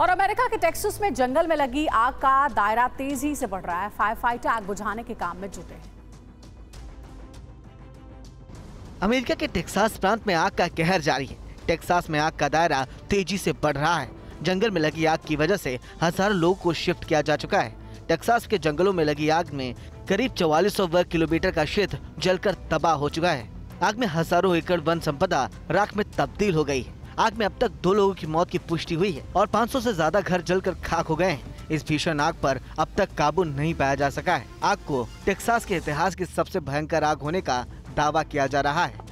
और अमेरिका के टेक्सास में जंगल में लगी आग का दायरा तेज़ी से बढ़ रहा है। फायर फाइटर आग बुझाने के काम में जुटे हैं। अमेरिका के टेक्सास प्रांत में आग का कहर जारी है। टेक्सास में आग का दायरा तेज़ी से बढ़ रहा है। जंगल में लगी आग की वजह से हज़ारों लोगों को शिफ्ट किया जा चुका है। टेक्सास के जंगलों में लगी आग में करीब चौवालीस वर्ग किलोमीटर का क्षेत्र जलकर तबाह हो चुका है। आग में हज़ारों एकड़ वन संपदा राख में तब्दील हो गई है। आग में अब तक दो लोगों की मौत की पुष्टि हुई है और 500 से ज़्यादा घर जलकर खाक हो गए हैं। इस भीषण आग पर अब तक काबू नहीं पाया जा सका है। आग को टेक्सास के इतिहास की सबसे भयंकर आग होने का दावा किया जा रहा है।